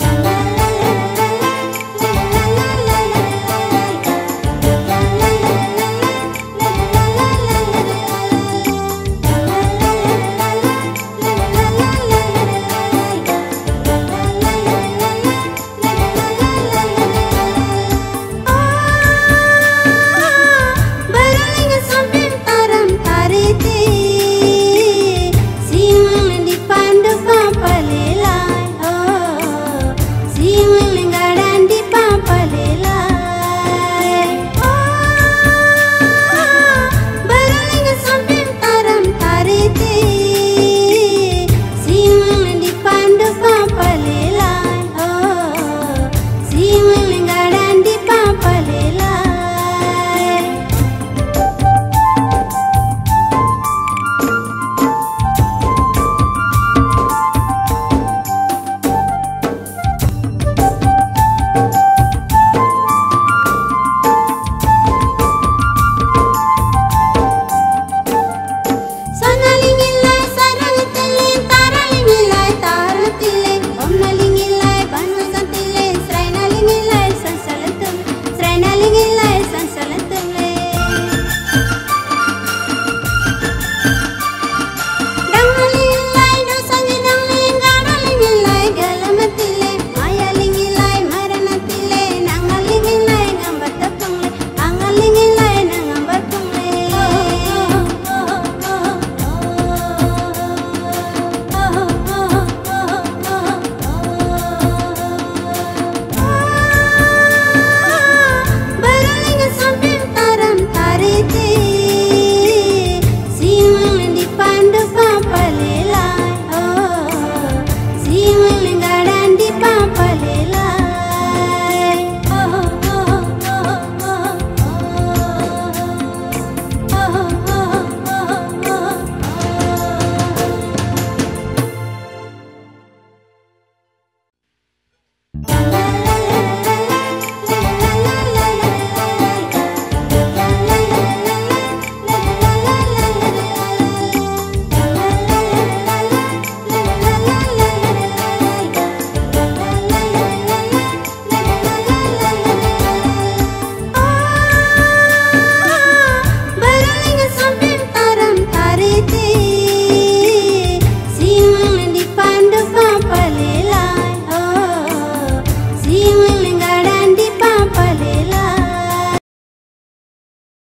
Música